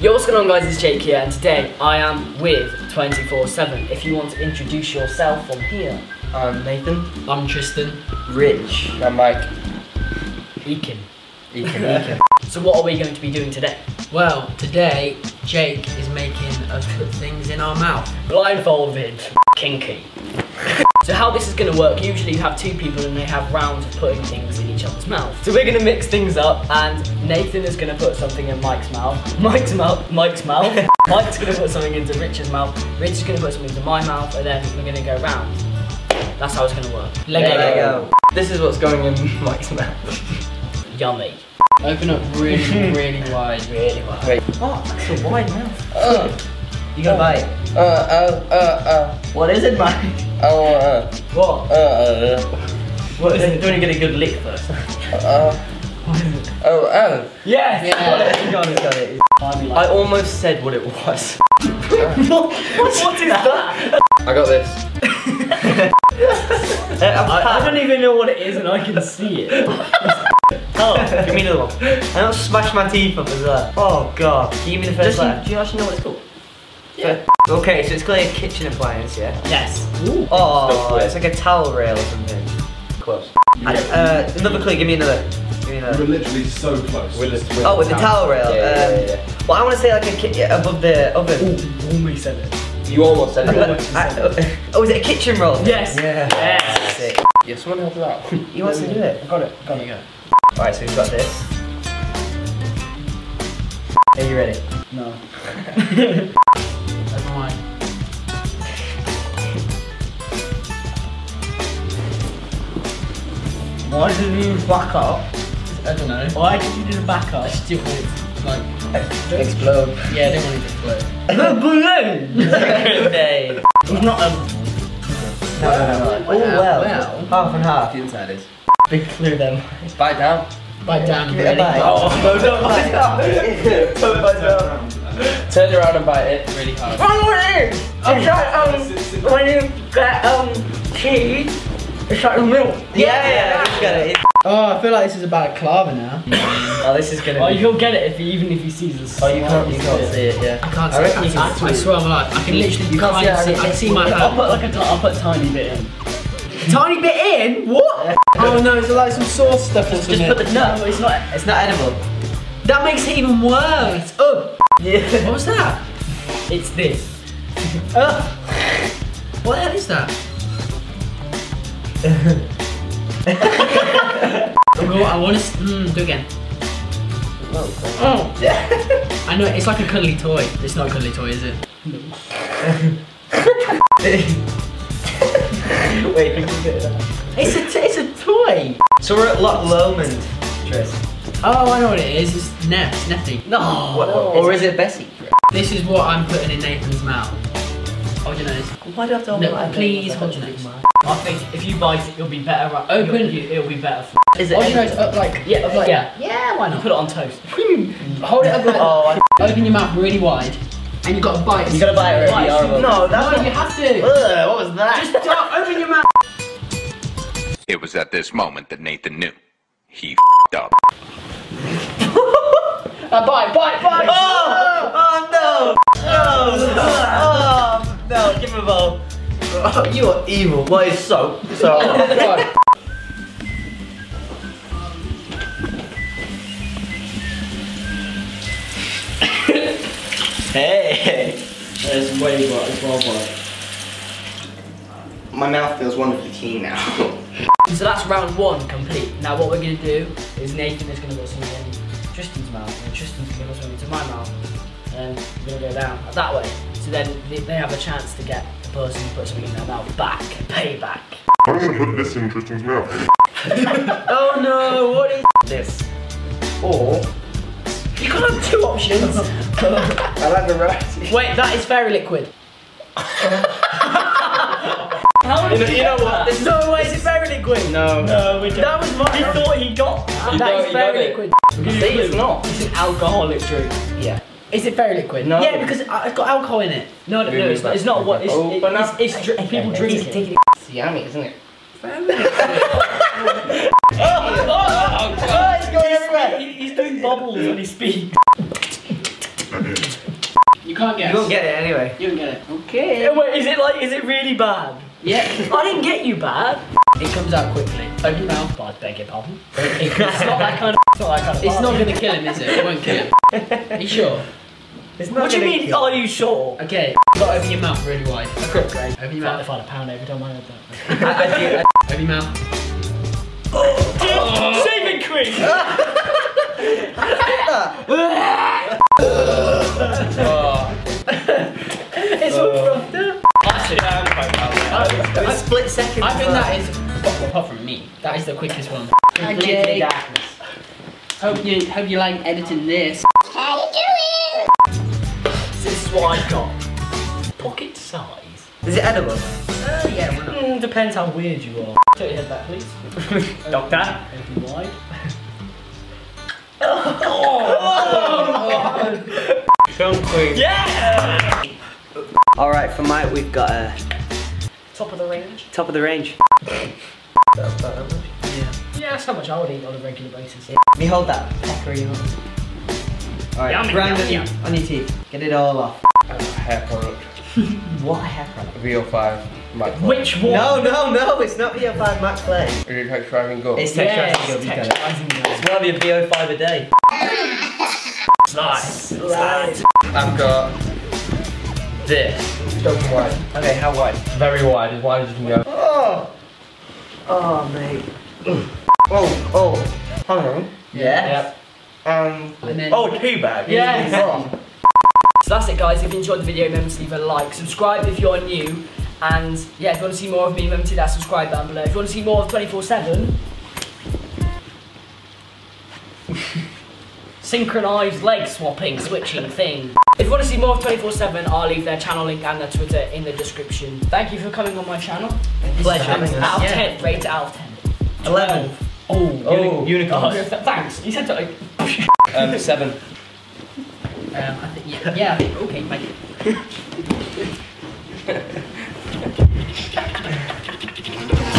Yo, what's going on guys, it's Jake here and today I am with 24-7. If you want to introduce yourself from here. I'm Nathan. I'm Tristan. Rich. I'm Mike. Eakin. Eakin, Eakin. So what are we going to be doing today? Well, today Jake is making us put things in our mouth. Blindfolded. Kinky. so how this is going to work, usually you have two people and they have rounds of putting things in each other's mouth. So we're going to mix things up and Nathan is going to put something in Mike's mouth. Mike's mouth, Mike's mouth. Mike's going to put something into Rich's mouth. Rich is going to put something into my mouth and then we're going to go round. That's how it's going to work. Lego. There you go. This is what's going in Mike's mouth. Yummy. Open up really, really wide. Really wide. Wait. Oh, that's a wide mouth. Uh, You gotta bite? uh, uh, uh, uh, What is it, Mike? oh, uh, What? uh, uh, What is it? Do you want to get a good lick first? uh, oh, oh. Yes! Yeah. You got it, got it. I almost said what it was. what, what is that? I got this. I, I don't even know what it is and I can see it. Oh, give me another one. And I'll smash my teeth up as well. Oh god. Can you give me the first Just- letter? Do you actually know what it's called? Yeah. Okay, so it's clearly a kitchen appliance, yeah? Yes. Oh, it's like a towel rail or something. Close. I, uh, another clue, give me another. Give me We're literally so close. With the, with Oh, with the towel rail. Yeah, yeah, um, yeah, yeah. Well, I want to say like a ki- yeah, above the oven. Almost said it. You almost said it. I- oh, is it a kitchen roll? Yes. Yeah. Yes. Sick. Yeah, someone help her out. He wants to do it. I got it. Got There it. you go. Alright, so we've got this. Are you ready? No. Why did you back up? I don't know. Why did you do the back up? Stupid. Like, Explode. yeah, they wanted to explode. The balloon! Grenade. It's not a No, no, no. Oh, Well, well. well. Half and half. The inside is. big clue then. Bite down. Bite down Give it really. bite. Oh, no, don't bite Don't bite down. Turn around and bite it really hard. I know what it is! It's like, um, when you get, um, cheese, it's like milk. Yeah, yeah, I got it. Oh, I feel like this is about a Clava now. Oh, this is gonna Oh, be. you'll get it if he, even if he sees us. Oh, you can't, you can't see it, yeah. I can't I see reckon it. you I, can I swear on my life, I can literally You can't try see and it, see. I I can see my I'll put like a, I'll put a tiny bit in. Tiny bit in? What? Oh no, is it like some sauce stuff or Just put the, no, it's not, It's not edible. That makes it even worse. Oh, Yeah. what was that? it's this. Uh, what the hell is that? Oh, I want to. Mm, do again. Oh. I know it's like a cuddly toy. It's not a cuddly toy, is it? Wait, can you get it? It's a it's a toy. So we're at Loch Lomond, Tris. Oh, I know what it is. It's Neft, Nefty. No. What, or is it Bessie? This is what I'm putting in Nathan's mouth. Hold your nose. Why do I have to hold No, my please hold your nose. I think if you bite it, it'll be better. Right? Open. It'll, you- it'll be better. For, Is it Hold your nose up like yeah, up like yeah. Yeah, why not? put it on toast. Hold it up like Oh, Open your mouth really wide, and you got to bite. You gotta bite it. Bite. already, no, No, that's you have to. Ugh, what was that? Just don't open your mouth. It was at this moment that Nathan knew. He fed up. Uh, bite, bite, bite. Oh, you are evil. Well, it's so so. God. hey! It's way well, it's well bite. My mouth feels wonderfully clean now. So that's round one complete. Now what we're gonna do is Nathan is gonna put something in Tristan's mouth, and Tristan's gonna put something into my mouth, and we're gonna go down that way. So then they, they have a chance to get the person who put something in their mouth back, payback. I'm gonna put this in Tristan's mouth. Oh no! What is This. Or you can't have two options. I like the variety. Wait, that is fairy liquid. How did You know- you know what? This no way, it's it fairy liquid? no. No, we don't. That was my. He thought he got that. You that got- you fairy got liquid. See, it's not. It's an alcoholic drink. Yeah. Is it fairy liquid? No. Yeah, because it's got alcohol in it. No, no, no, it's not. It's not what. It's, Oh, it- but it's, it's, dr- people drink it. It's yummy, isn't it? Oh, oh, it's going everywhere. He, he's doing bubbles when he speaks. You can't guess. You won't get it anyway. You won't get it. Okay. Wait, is it like, is it really bad? Yeah. I didn't get you bad. It comes out quickly. Open your mouth. But I beg your pardon. It's not that kind of. It's not that kind of. It's not gonna kill him, is it? It won't kill him. Are you sure? It's not What do you gonna mean, are you sure? Okay. You got open your mouth really wide. Okay. Open your If I mouth. if I had a pound every time I heard that. I, I do, I, Open your mouth. Oh. Shaving cream. it's all frothed up. Actually, I'm quite proud of it was split second. I think that is, well, apart from me, that is the quickest one. Hi, Completely darkness. Hope you hope you like editing this. This is what I've got. Pocket size. Is it edible? Oh yeah. Mm, depends how weird you are. Turn your head back, please. Doctor? Open wide. Sean Queen. Yeah! Alright, for Mike, we've got a Top of the range. top of the range. Yeah. Yeah, that's how much I would eat on a regular basis. Can you hold that peppery on? Alright, Yummy, grind yummy, on, on your teeth. Get it all off. Hair product. What hair product? VO5. Mac Which one? No, no, no, it's not VO5 Max Play. Is it texturizing gum? It's Yes, texturizing gum, you got it. texturizing gum. It's one of your VO5 a day. Nice. Nice. I've got this. Open wide. Okay, how wide? Very wide, as wide as you can go. Oh! Oh, mate. Oh, oh. Hang on. Yeah? Yep. Um, And then- oh, tea bag. Yes. Oh. So that's it guys, if you enjoyed the video, remember to leave a like, subscribe if you're new, and yeah, if you want to see more of me, remember to hit that subscribe button below. If you want to see more of 24-7, synchronized leg swapping, switching thing. If you want to see more of 24-7, I'll leave their channel link and their Twitter in the description. Thank you for coming on my channel. Pleasure. Out of Yeah. 10, rate out of 10. 11. Oh, Oh, unicorns. thanks. You said to like, Um, seven. Um, yeah, okay, thank you.